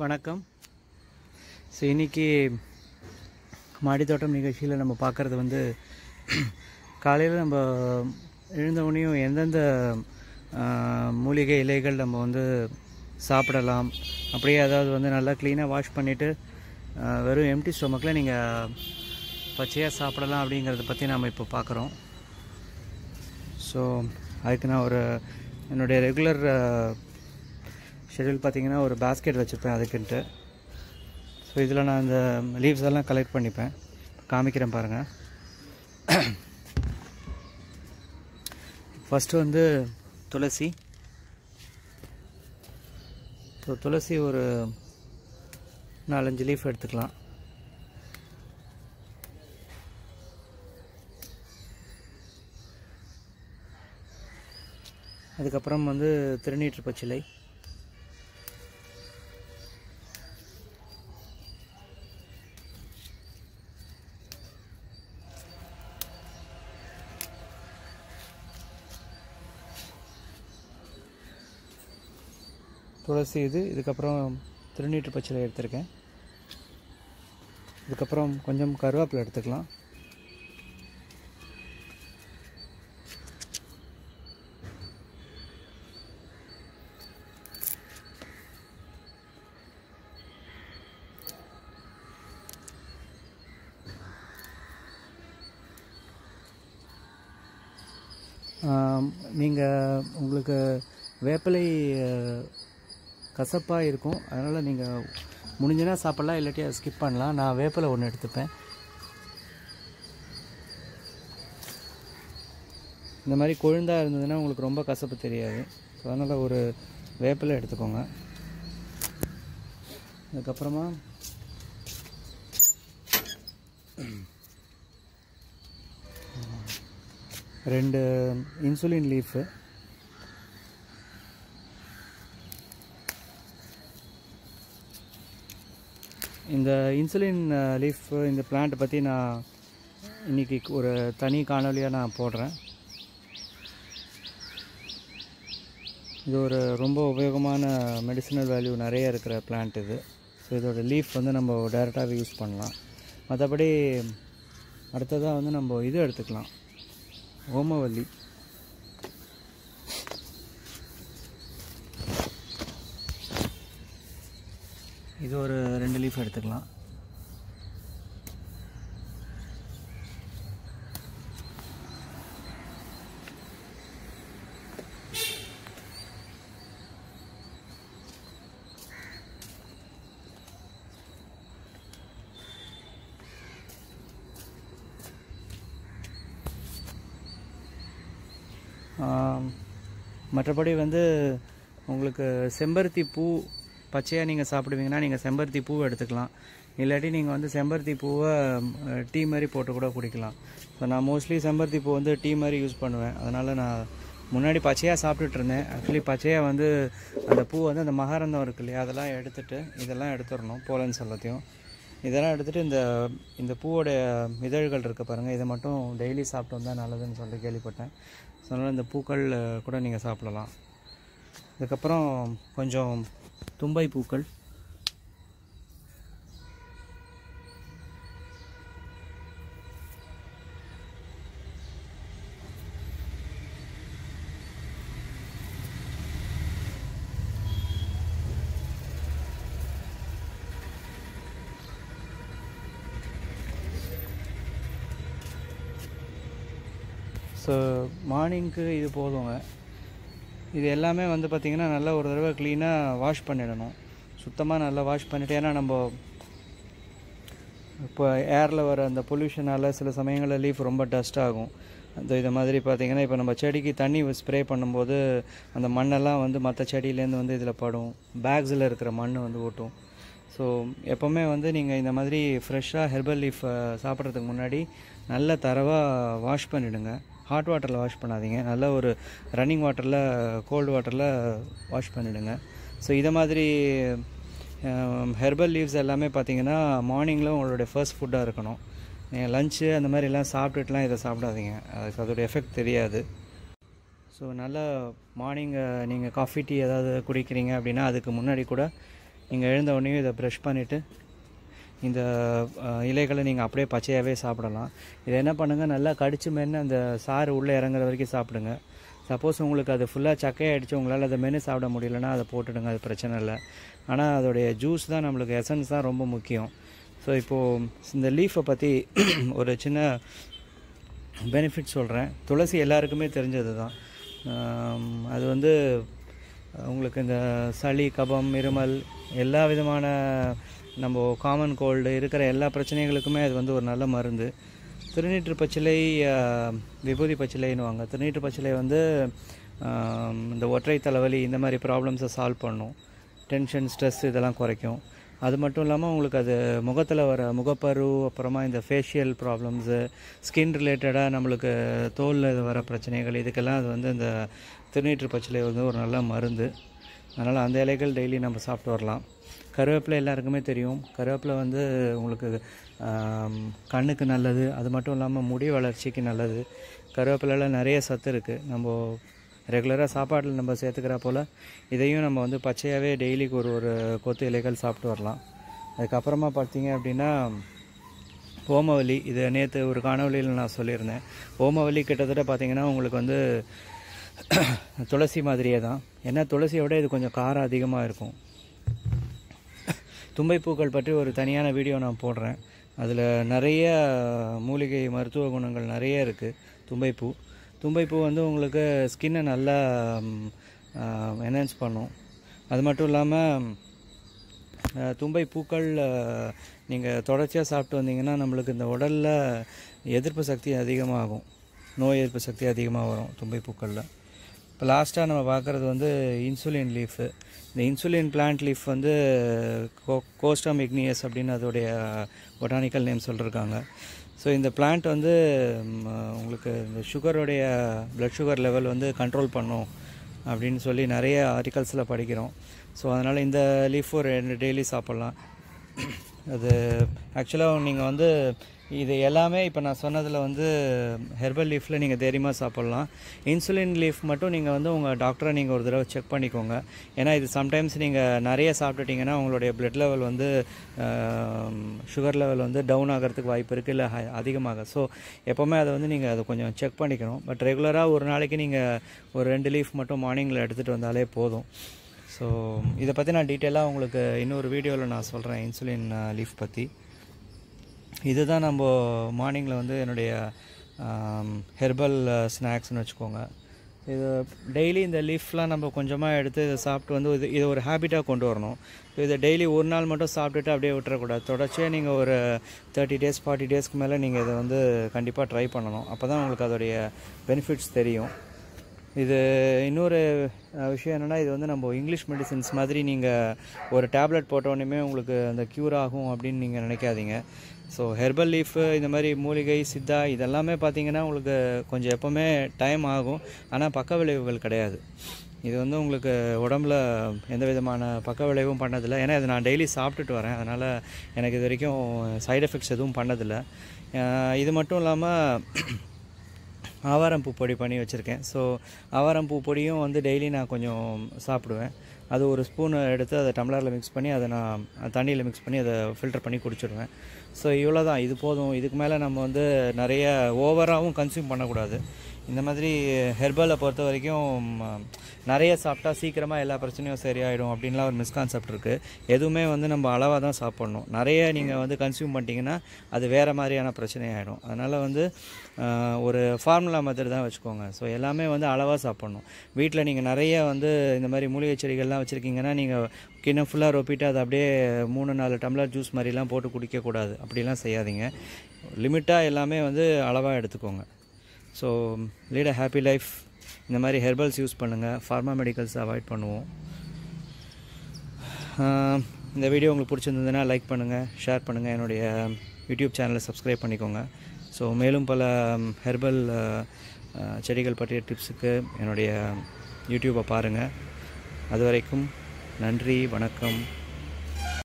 வணக்கம். ஸோ இன்றைக்கி மாடித்தோட்டம் நிகழ்ச்சியில் நம்ம பார்க்குறது வந்து காலையில் நம்ம எழுந்தவுடனேயும் எந்தெந்த மூலிகை இலைகள் நம்ம வந்து சாப்பிடலாம். அப்படியே அதாவது வந்து நல்லா க்ளீனாக வாஷ் பண்ணிவிட்டு வெறும் எம்டி ஸ்டொமக்கில் நீங்கள் பச்சையாக சாப்பிடலாம் அப்படிங்கிறத பற்றி நாம் இப்போ பார்க்குறோம். ஸோ அதுக்கு நான் ஒரு என்னுடைய ரெகுலர் ஷெட்யூல் பார்த்தீங்கன்னா ஒரு பாஸ்கெட் வச்சுருப்பேன் அதுக்குன்ட்டு. ஸோ இதில் நான் இந்த லீவ்ஸ் எல்லாம் கலெக்ட் பண்ணிப்பேன். காமிக்கிறேன் பாருங்கள் ஃபஸ்ட்டு வந்து துளசி. ஸோ துளசி ஒரு நாலஞ்சு லீஃப் எடுத்துக்கலாம். அதுக்கப்புறம் வந்து திருநீற்று துளசி இது இதுக்கப்புறம் திருநீற்று பச்சிலை எடுத்திருக்கேன். இதுக்கப்புறம் கொஞ்சம் கருவேப்பிலை எடுத்துக்கலாம். நீங்கள் உங்களுக்கு வேப்பிலை கசப்பாக இருக்கும். அதனால் நீங்கள் முடிஞ்சுனா சாப்பிட்லாம் இல்லாட்டி அதை ஸ்கிப் பண்ணலாம். நான் வேப்பில் ஒன்று எடுத்துப்பேன். இந்த மாதிரி கொழுந்தாக இருந்ததுன்னா உங்களுக்கு ரொம்ப கசப்பு தெரியாது. ஸோ அதனால் ஒரு வேப்பிலை எடுத்துக்கோங்க. அதுக்கப்புறமா ரெண்டு இன்சுலின் லீஃபு. இந்த இன்சுலின் லீஃப் uh, இந்த பிளான்ட் பற்றி நான் இன்றைக்கி ஒரு தனி காணொலியாக நான் போடுறேன். இது ஒரு ரொம்ப உபயோகமான மெடிசினல் வேல்யூ நிறைய இருக்கிற பிளான்ட் இது. ஸோ இதோட லீஃப் வந்து நம்ம டைரெக்டாகவே யூஸ் பண்ணலாம். மற்றபடி அடுத்ததாக வந்து நம்ம இது எடுத்துக்கலாம். ஓமவல்லி. இது ஒரு ரெண்டு லீஃப் எடுத்துக்கலாம். மற்றபடி வந்து உங்களுக்கு செம்பருத்தி பூ பச்சையாக நீங்கள் சாப்பிடுவீங்கன்னா நீங்கள் செம்பருத்தி பூவை எடுத்துக்கலாம். இல்லாட்டி நீங்கள் வந்து செம்பருத்தி பூவை டீ மாதிரி போட்டு கூட குடிக்கலாம். ஸோ நான் மோஸ்ட்லி செம்பருத்தி பூ வந்து டீ மாதிரி யூஸ் பண்ணுவேன். அதனால் நான் முன்னாடி பச்சையாக சாப்பிட்டுட்டு இருந்தேன். ஆக்சுவலி பச்சையாக வந்து அந்த பூ வந்து அந்த மகரந்தம் இருக்கு இல்லையா அதெல்லாம் எடுத்துட்டு இதெல்லாம் எடுத்துடணும் போலன்ஸ் எல்லாத்தையும் இதெல்லாம் எடுத்துகிட்டு இந்த இந்த பூவோட இதழ்கள் இருக்க பாருங்கள் இதை மட்டும் டெய்லி சாப்பிட்டு வந்தால் நல்லதுன்னு சொல்லி கேள்விப்பட்டேன். ஸோ அதனால் இந்த பூக்கள் கூட நீங்கள் சாப்பிடலாம். அதுக்கப்புறம் கொஞ்சம் தும்பை பூக்கள் ஸோ மார்னிங்க்கு இது போதுங்க. இது எல்லாமே வந்து பார்த்திங்கன்னா நல்லா ஒரு தடவை க்ளீனாக வாஷ் பண்ணிடணும். சுத்தமாக நல்லா வாஷ் பண்ணிவிட்டு ஏன்னா நம்ம இப்போ ஏரில் வர அந்த பொல்யூஷனால் சில சமயங்களில் லீஃப் ரொம்ப டஸ்ட் ஆகும். அந்த இதை மாதிரி பார்த்திங்கன்னா இப்போ நம்ம செடிக்கு தண்ணி ஸ்ப்ரே பண்ணும்போது அந்த மண்ணெல்லாம் வந்து மற்ற செடியிலேருந்து வந்து இதில் படும். பேக்ஸில் இருக்கிற மண் வந்து ஓட்டும் ஸோ எப்போவுமே வந்து நீங்கள் இந்த மாதிரி ஃப்ரெஷ்ஷாக ஹெர்பல் லீஃப் சாப்பிட்றதுக்கு முன்னாடி நல்ல தரவாக வாஷ் பண்ணிவிடுங்க ஹாட் வாட்டரில் வாஷ் பண்ணாதீங்க. நல்ல ஒரு ரன்னிங் வாட்டரில் கோல்டு வாட்டரில் வாஷ் பண்ணிவிடுங்க ஸோ இதை மாதிரி um, ஹெர்பல் லீவ்ஸ் எல்லாமே பார்த்தீங்கன்னா மார்னிங்கில் உங்களுடைய ஃபர்ஸ்ட் ஃபுட்டாக இருக்கணும். நீங்கள் லஞ்சு அந்த மாதிரி எல்லாம் சாப்பிட்டுட்டுலாம் இதை சாப்பிடாதீங்க. அதுக்கு அதோட எஃபெக்ட் தெரியாது. ஸோ நல்லா மார்னிங் நீங்கள் காஃபி டீ ஏதாவது குடிக்கிறீங்க அப்படின்னா அதுக்கு முன்னாடி கூட நீங்கள் எழுந்த உடனே இதை ப்ரஷ் பண்ணிவிட்டு இந்த இலைகளை நீங்கள் அப்படியே பச்சையாகவே சாப்பிடலாம். இதை என்ன பண்ணுங்கள் நல்லா கடிச்சு மென்று அந்த சாறு உள்ளே இறங்குற வரைக்கும் சாப்பிடுங்க. சப்போஸ் உங்களுக்கு அது ஃபுல்லாக சக்கையாயிடுச்சு உங்களால் அதை மென்று சாப்பிட முடியலன்னா அதை போட்டுடுங்க அது பிரச்சனை இல்லை. ஆனால் அதோடைய ஜூஸ் தான் நம்மளுக்கு எசன்ஸ் தான் ரொம்ப முக்கியம். ஸோ இப்போது இந்த லீஃபை பற்றி ஒரு சின்ன பெனிஃபிட் சொல்கிறேன் துளசி எல்லாருக்குமே தெரிஞ்சது தான். அது வந்து உங்களுக்கு இந்த சளி கபம் இருமல் எல்லா விதமான நம்ம காமன் கோல்டு இருக்கிற எல்லா பிரச்சனைகளுக்குமே அது வந்து ஒரு நல்ல மருந்து. திருநீற்று பச்சிலை விபூதி பச்சிலைன்னுவாங்க திருநீற்று பச்சிலை வந்து இந்த ஒற்றை தலைவலி இந்த மாதிரி ப்ராப்ளம்ஸை சால்வ் பண்ணும். டென்ஷன் ஸ்ட்ரெஸ் இதெல்லாம் குறைக்கும். அது மட்டும் இல்லாமல் உங்களுக்கு அது முகத்தில் வர முகப்பரு அப்புறமா இந்த ஃபேஷியல் ப்ராப்ளம்ஸு ஸ்கின் ரிலேட்டடாக நம்மளுக்கு தோலில் வர பிரச்சனைகள் இதுக்கெல்லாம் அது வந்து இந்த திருநீற்று பச்சிலை வந்து ஒரு நல்ல மருந்து. அதனால் அந்த இலைகள் டெய்லி நம்ம சாப்பிட்டு வரலாம். கருவேப்பிலை எல்லாருக்குமே தெரியும். கருவேப்பிலை வந்து உங்களுக்கு கண்ணுக்கு நல்லது. அது மட்டும் இல்லாமல் முடி வளர்ச்சிக்கு நல்லது. கருவேப்பிலையில் நிறைய சத்து இருக்குது நம்ம ரெகுலராக சாப்பாட்டில் நம்ம சேர்த்துக்கிற போல் இதையும் நம்ம வந்து பச்சையாகவே டெய்லிக்கு ஒரு ஒரு கொத்து இலைகள் சாப்பிட்டு வரலாம். அதுக்கப்புறமா பார்த்தீங்க அப்படின்னா ஓமவல்லி. இது நேற்று ஒரு காணொலியில் நான் சொல்லியிருந்தேன். ஓமவல்லி கிட்டத்தட்ட பார்த்தீங்கன்னா உங்களுக்கு வந்து துளசி மாதிரியே தான். ஏன்னா துளசியை விட இது கொஞ்சம் காரம் அதிகமாக இருக்கும். தும்பைப்பூக்கள் பற்றி ஒரு தனியான வீடியோ நான் போடுறேன். அதில் நிறைய மூலிகை மருத்துவ குணங்கள் நிறைய இருக்குது தும்பைப்பூ. தும்பைப்பூ வந்து உங்களுக்கு ஸ்கின்னை நல்லா என்ஹான்ஸ் பண்ணும். அது மட்டும் இல்லாமல் தும்பை பூக்கள் நீங்கள் தொடர்ச்சியாக சாப்பிட்டு வந்தீங்கன்னா நம்மளுக்கு இந்த உடலில் எதிர்ப்பு சக்தி அதிகமாகும். நோய் எதிர்ப்பு சக்தி அதிகமாக வரும் தும்பை பூக்களில் இப்போ லாஸ்ட்டாக நம்ம பார்க்குறது வந்து இன்சுலின் லீஃபு. இந்த இன்சுலின் பிளான்ட் லீஃப் வந்து கோ கோஸ்டம் இக்னியஸ் அப்படின்னு அதோடைய பொட்டானிக்கல் நேம் சொல்லியிருக்காங்க ஸோ இந்த பிளான்ட் வந்து உங்களுக்கு இந்த சுகருடைய ப்ளட் சுகர் லெவல் வந்து கண்ட்ரோல் பண்ணும் அப்படின்னு சொல்லி நிறைய ஆர்டிகல்ஸில் படிக்கிறோம். ஸோ அதனால் இந்த லீஃப் ஒரு ரெண்டு டெய்லி சாப்பிட்லாம். அது ஆக்சுவலாக நீங்கள் வந்து இது எல்லாமே இப்போ நான் சொன்னதில் வந்து ஹெர்பல் லீஃபில் நீங்கள் தைரியமாக சாப்பிட்லாம். இன்சுலின் லீஃப் மட்டும் நீங்கள் வந்து உங்கள் டாக்டரை நீங்கள் ஒரு தடவை செக் பண்ணிக்கோங்க. ஏன்னா இது சம்டைம்ஸ் நீங்கள் நிறைய சாப்பிட்டுட்டிங்கன்னா உங்களுடைய பிளட் லெவல் வந்து சுகர் லெவல் வந்து டவுன் ஆகிறதுக்கு வாய்ப்பு இருக்குது இல்லை அதிகமாக. ஸோ எப்போவுமே அதை வந்து நீங்கள் அதை கொஞ்சம் செக் பண்ணிக்கணும். பட் ரெகுலராக ஒரு நாளைக்கு நீங்கள் ஒரு ரெண்டு லீஃப் மட்டும் மார்னிங்கில் எடுத்துகிட்டு வந்தாலே போதும். ஸோ இதை பற்றி நான் டீட்டெயிலாக உங்களுக்கு இன்னொரு வீடியோவில் நான் சொல்கிறேன் இன்சுலின் லீஃப் பற்றி இதுதான் நம்ம மார்னிங்கில் வந்து என்னுடைய ஹெர்பல் ஸ்நாக்ஸ்னு வச்சுக்கோங்க. இது டெய்லி இந்த லீஃப்லாம் நம்ம கொஞ்சமாக எடுத்து இதை சாப்பிட்டு வந்து இது இதை ஒரு ஹேபிட்டாக கொண்டு வரணும். ஸோ இதை டெய்லி ஒரு நாள் மட்டும் சாப்பிட்டுட்டு அப்படியே விட்டுறக்கூடாது. தொடர்ச்சியாக நீங்கள் ஒரு தேர்ட்டி டேஸ் ஃபார்ட்டி டேஸ்க்கு மேலே நீங்கள் இதை வந்து கண்டிப்பாக ட்ரை பண்ணணும். அப்போ தான் உங்களுக்கு அதோடைய பெனிஃபிட்ஸ் தெரியும். இது இன்னொரு விஷயம் என்னென்னா இது வந்து நம்ம இங்கிலீஷ் மெடிசின்ஸ் மாதிரி நீங்கள் ஒரு டேப்லெட் போட்டோடனே உங்களுக்கு அந்த க்யூர் ஆகும் அப்படின்னு நீங்கள் நினைக்காதீங்க. ஸோ ஹெர்பல் லீஃபு இந்த மாதிரி மூலிகை சித்தா இதெல்லாமே பார்த்தீங்கன்னா உங்களுக்கு கொஞ்சம் எப்போவுமே டைம் ஆகும். ஆனால் பக்க விளைவுகள் கிடையாது. இது வந்து உங்களுக்கு உடம்புல எந்த விதமான பக்க விளைவும் பண்ணதில்லை. ஏன்னா இதை நான் டெய்லி சாப்பிட்டுட்டு வரேன். அதனால் எனக்கு இது வரைக்கும் சைடு எஃபெக்ட்ஸ் எதுவும் பண்ணதில்லை. இது மட்டும் இல்லாமல் ஆவாரம் பூ பொடி பண்ணி வச்சுருக்கேன். ஸோ ஆவாரம் பூ பொடியும் வந்து டெய்லி நான் கொஞ்சம் சாப்பிடுவேன். அது ஒரு ஸ்பூன் எடுத்து அதை டம்ளரில் மிக்ஸ் பண்ணி அதை நான் தண்ணியில் மிக்ஸ் பண்ணி அதை ஃபில்டர் பண்ணி குடிச்சிடுவேன். ஸோ இவ்வளோ தான் இது போதும். இதுக்கு மேலே நம்ம வந்து நிறைய ஓவராகவும் கன்சியூம் பண்ணக்கூடாது. இந்த மாதிரி ஹெர்பலை பொறுத்த வரைக்கும் நிறைய சாப்பிட்டா சீக்கிரமாக எல்லா பிரச்சனையும் சரியாயிடும் அப்படின்லாம் ஒரு மிஸ்கான்செப்ட் இருக்குது எதுவுமே வந்து நம்ம அளவாக தான் சாப்பிட்ணும். நிறைய நீங்கள் வந்து கன்சியூம் பண்ணிட்டீங்கன்னா அது வேறு மாதிரியான பிரச்சனையாயிடும். அதனால் வந்து ஒரு ஃபார்முலா மாதிரி தான் வச்சுக்கோங்க. ஸோ எல்லாமே வந்து அளவாக சாப்பிட்ணும். வீட்டில் நீங்கள் நிறைய வந்து இந்த மாதிரி மூலிகை செடிகள்லாம் வச்சுருக்கீங்கன்னா நீங்கள் கிண்ணம் ஃபுல்லாக ரொப்பிட்டு அதை அப்படியே மூணு நாலு டம்ளர் ஜூஸ் மாதிரிலாம் போட்டு குடிக்கக்கூடாது. அப்படிலாம் செய்யாதீங்க. லிமிட்டாக எல்லாமே வந்து அளவாக எடுத்துக்கோங்க. So lead a happy life இந்த மாதிரி ஹெர்பல்ஸ் யூஸ் பண்ணுங்கள் ஃபார்மா மெடிக்கல்ஸ் அவாய்ட் பண்ணுவோம். இந்த வீடியோ உங்களுக்கு பிடிச்சிருந்ததுன்னா லைக் பண்ணுங்கள் ஷேர் பண்ணுங்கள் என்னுடைய யூடியூப் சேனலை சப்ஸ்கிரைப் பண்ணிக்கோங்க. ஸோ மேலும் பல ஹெர்பல் செடிகள் பற்றிய டிப்ஸுக்கு என்னுடைய யூடியூப்பை பாருங்கள் அது வரைக்கும் நன்றி வணக்கம்.